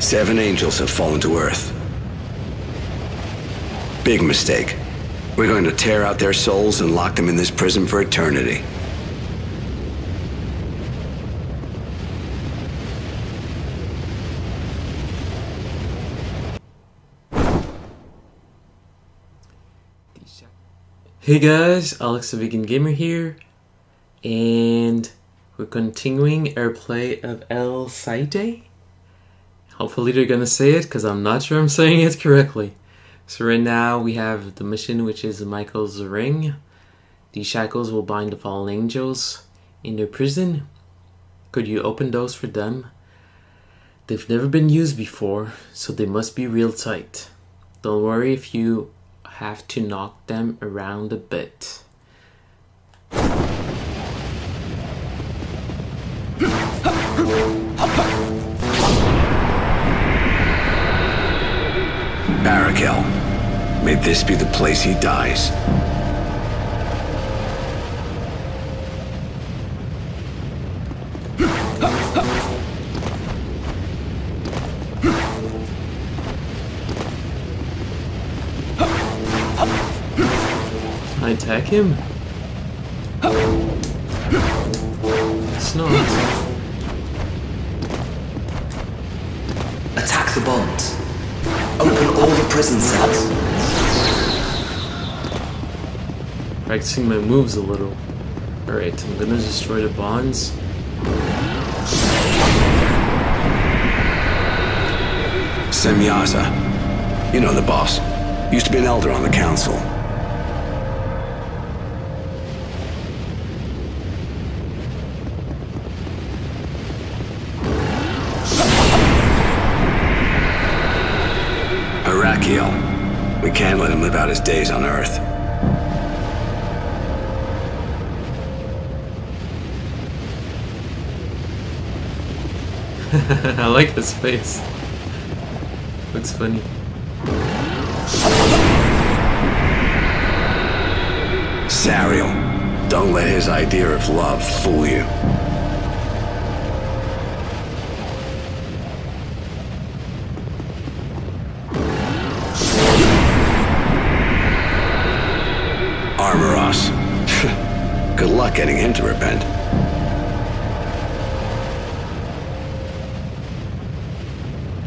Seven angels have fallen to Earth. Big mistake. We're going to tear out their souls and lock them in this prison for eternity. Hey guys, Alex the Vegan Gamer here, and we're continuing our play of El Saite. Hopefully they're gonna say it, because I'm not sure I'm saying it correctly. So right now we have the mission which is Michael's ring. These shackles will bind the fallen angels in their prison. Could you open those for them? They've never been used before, so they must be real tight. Don't worry if you have to knock them around a bit. Barakel. May this be the place he dies. Can I attack him? It's not. Attack the bonds. Open all the prison cells. Practicing my moves a little. Alright, I'm gonna destroy the bonds. Semyaza. You know the boss. Used to be an elder on the council. We can't let him live out his days on Earth. I like his face. Looks funny. Sariel. Don't let his idea of love fool you. Luck getting him to repent.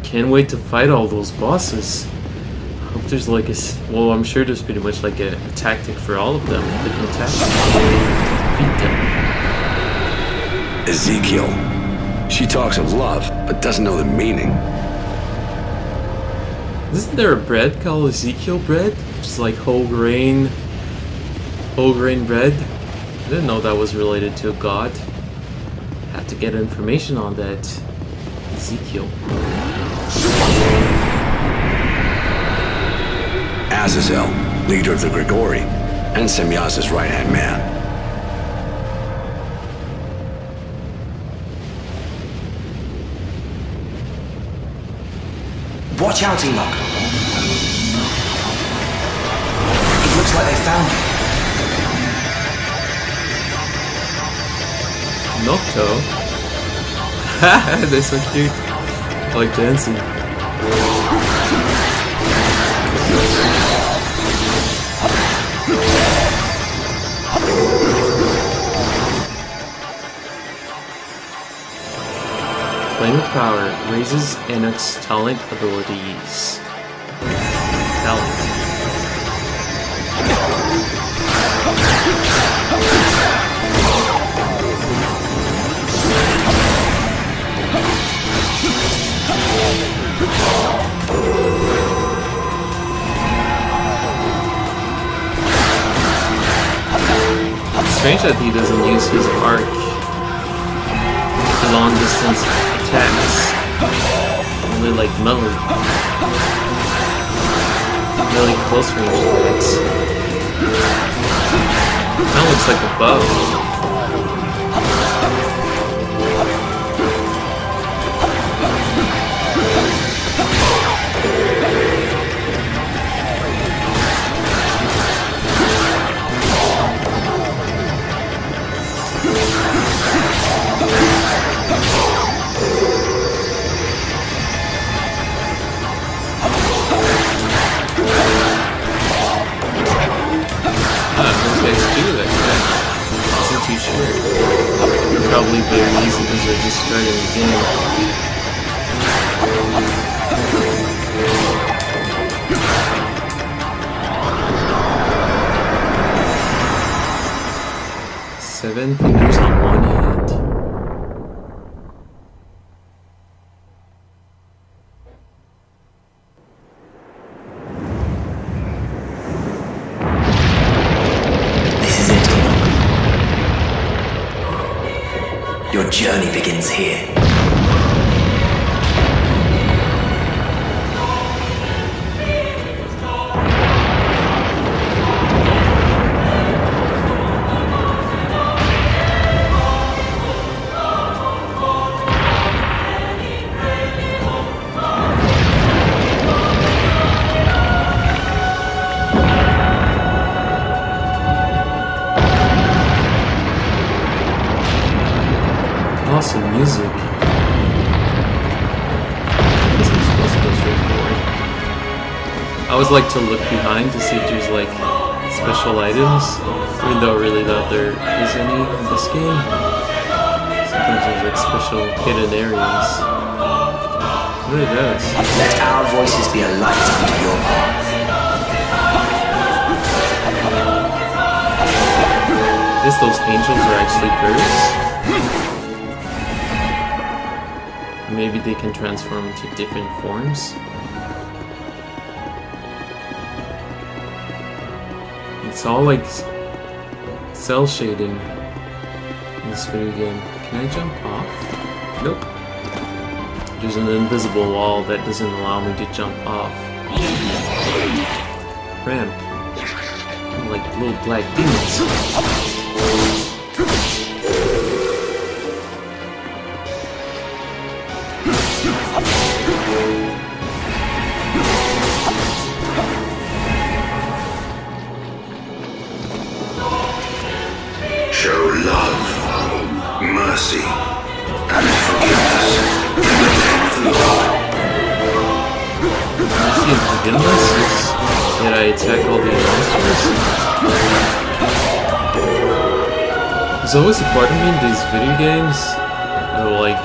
Can't wait to fight all those bosses. Hope there's like a well, I'm sure there's pretty much like a, a tactic for all of them, different tactics to defeat them. Ezekiel. She talks of love, but doesn't know the meaning. Isn't there a bread called Ezekiel bread? Just like whole grain, whole grain bread. I didn't know that was related to a god. Have to get information on that. Ezekiel. Azazel, leader of the Grigori, and Semyaza's right-hand man. Watch out, Enoch. It looks like they found you. Nokto. They're so cute. Like dancing. Flame of Power raises Enoch's talent abilities. That he doesn't use his arc long distance attacks. Only like melee. Really close range attacks. Kinda looks like a bow. Seven fingers on one hand. I always like to look behind to see if there's like special items, even though I really doubt there is any in this game. Sometimes there's like special hidden areas. What are those? Let our voices be a light unto your path. Guess those angels are actually birds. Maybe they can transform into different forms. It's all like cel shading in this video game. Can I jump off? Nope. There's an invisible wall that doesn't allow me to jump off. Ramp. Like little black demons. That I attack all the monsters. There's always a part of me in these video games are like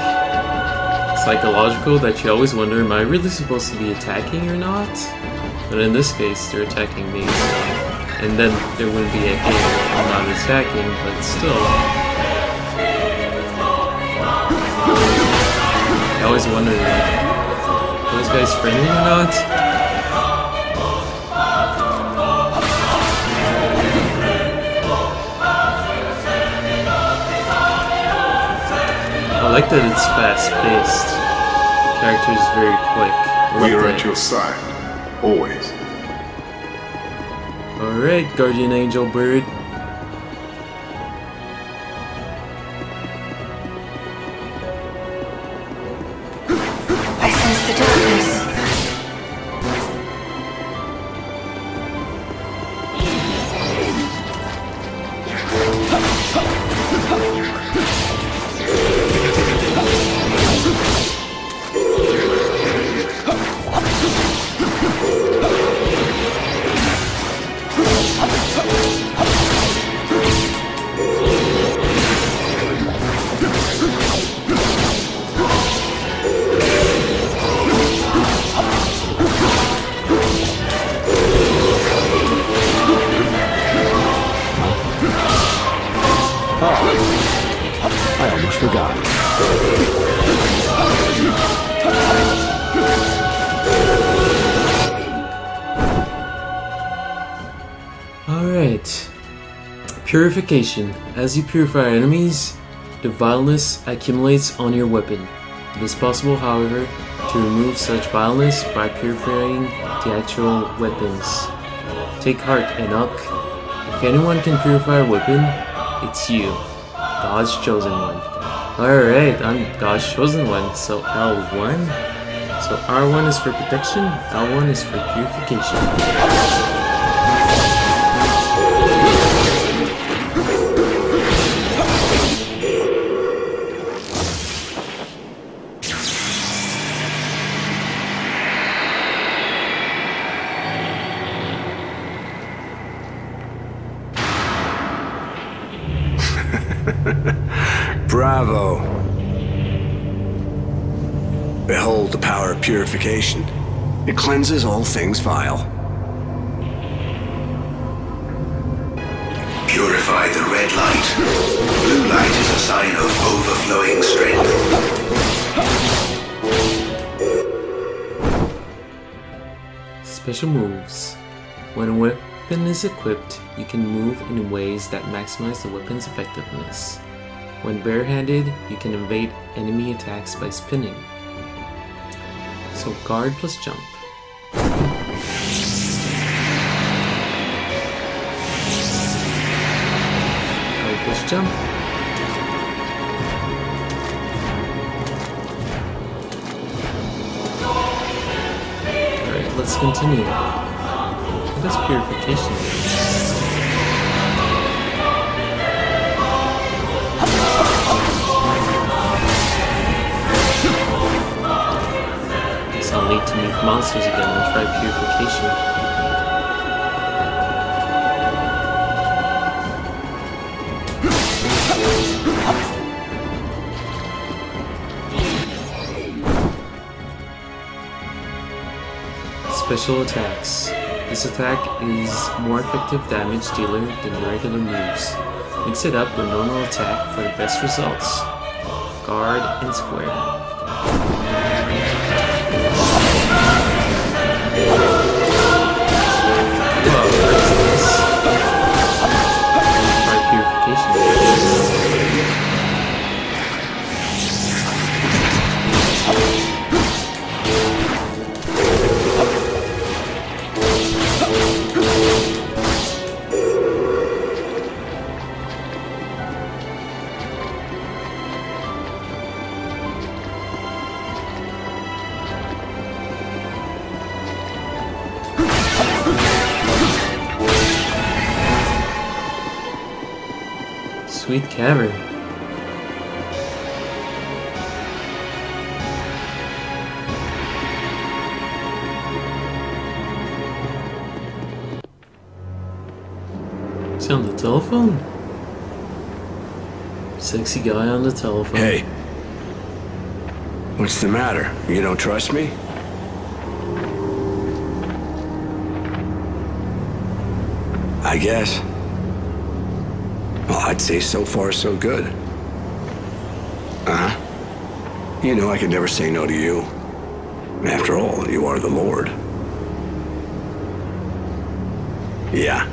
psychological that you always wonder, am I really supposed to be attacking or not? But in this case, they're attacking me. And then there wouldn't be a game I'm not attacking, but still. I always wonder, are those guys friendly or not? Like that it's fast paced. Character is very quick. We are at your side, always. Alright, Guardian Angel Bird. Purification. As you purify enemies, the vileness accumulates on your weapon. It is possible, however, to remove such vileness by purifying the actual weapons. Take heart, Enoch. If anyone can purify a weapon, it's you, God's chosen one. Alright, I'm God's chosen one, so L1. So R1 is for protection, L1 is for purification. Purification. It cleanses all things vile. Purify the red light. Blue light is a sign of overflowing strength. Special moves. When a weapon is equipped, you can move in ways that maximize the weapon's effectiveness. When barehanded, you can evade enemy attacks by spinning. So guard plus jump. Guard plus jump. Alright, let's continue. What does purification need to meet monsters again and try purification. Special attacks. This attack is more effective damage dealer than regular moves. Mix it up with normal attack for the best results. Guard and square. Sweet cavern. Is on the telephone? Sexy guy on the telephone. Hey. What's the matter? You don't trust me? I guess. Well, I'd say so far so good. Uh huh. You know I could never say no to you. After all, you are the Lord. Yeah.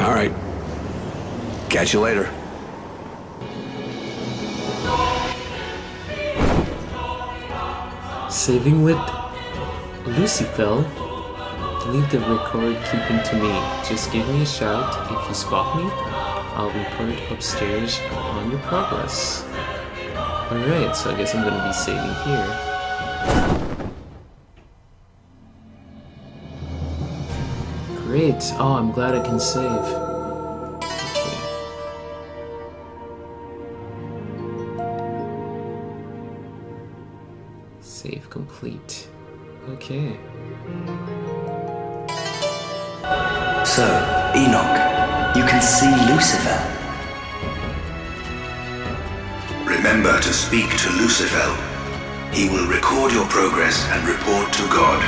All right. Catch you later. Saving with Lucifel. Leave the record keeping to me. Just give me a shout if you spot me. I'll report upstairs on your progress. Alright, so I guess I'm gonna be saving here. Great. Oh, I'm glad I can save. Save complete. Okay. So, Enoch, can see Lucifer. Remember to speak to Lucifer. He will record your progress and report to God.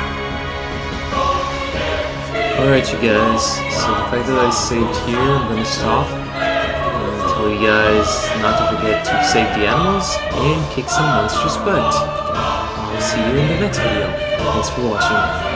Alright, you guys. So the fact that I saved here, I'm gonna stop. And tell you guys not to forget to save the animals and kick some monstrous butt. I'll see you in the next video. Thanks for watching.